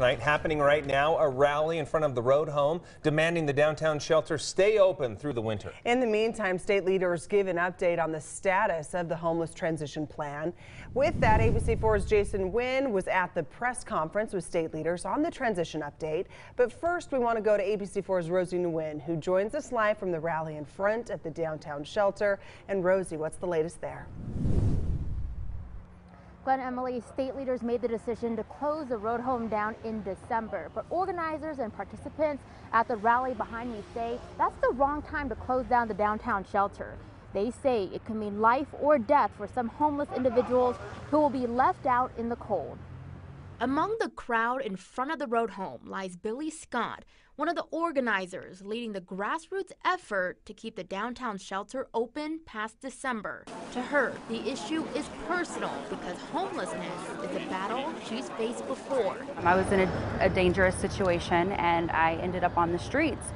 Night happening right now, a rally in front of the road home demanding the downtown shelter stay open through the winter. In the meantime, state leaders give an update on the status of the homeless transition plan. With that, ABC4's Jason Wynn was at the press conference with state leaders on the transition update. But first, we want to go to ABC4's Rosie Nguyen, who joins us live from the rally in front at the downtown shelter. And Rosie, what's the latest there? Glenn Emily, state leaders made the decision to close the road home down in December. But organizers and participants at the rally behind me say that's the wrong time to close down the downtown shelter. They say it can mean life or death for some homeless individuals who will be left out in the cold. Among the crowd in front of the road home lies Billy Scott, one of the organizers leading the grassroots effort to keep the downtown shelter open past December. To her, the issue is personal because homelessness is a battle she's faced before. I was in a, a dangerous situation and I ended up on the streets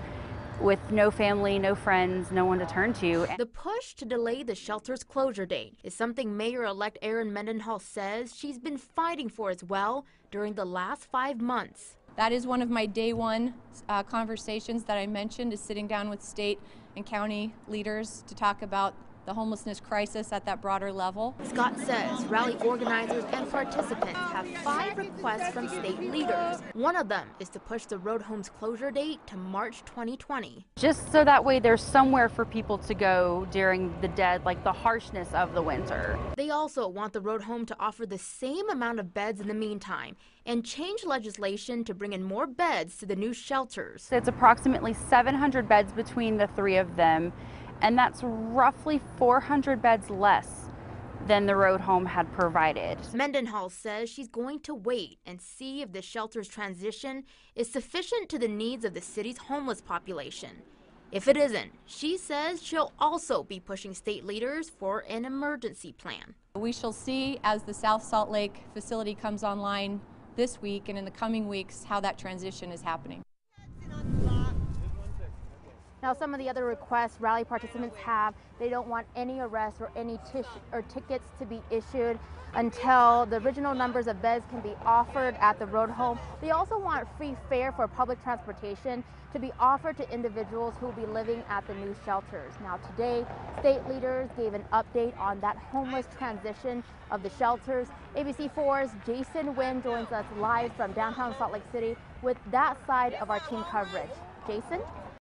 with no family, no friends, no one to turn to. The push to delay the shelter's closure date is something Mayor-elect Erin Mendenhall says she's been fighting for as well during the last five months. That is one of my day one uh, conversations that I mentioned is sitting down with state and county leaders to talk about the homelessness crisis at that broader level. Scott says rally organizers and participants have five requests from state leaders. One of them is to push the road home's closure date to March 2020. Just so that way there's somewhere for people to go during the dead, like the harshness of the winter. They also want the road home to offer the same amount of beds in the meantime and change legislation to bring in more beds to the new shelters. It's approximately 700 beds between the three of them and that's roughly 400 beds less than the road home had provided. Mendenhall says she's going to wait and see if the shelter's transition is sufficient to the needs of the city's homeless population. If it isn't, she says she'll also be pushing state leaders for an emergency plan. We shall see as the South Salt Lake facility comes online this week and in the coming weeks how that transition is happening. Now, some of the other requests rally participants have, they don't want any arrests or any or tickets to be issued until the original numbers of beds can be offered at the road home. They also want free fare for public transportation to be offered to individuals who will be living at the new shelters. Now today, state leaders gave an update on that homeless transition of the shelters. ABC4's Jason Wynn joins us live from downtown Salt Lake City with that side of our team coverage. Jason?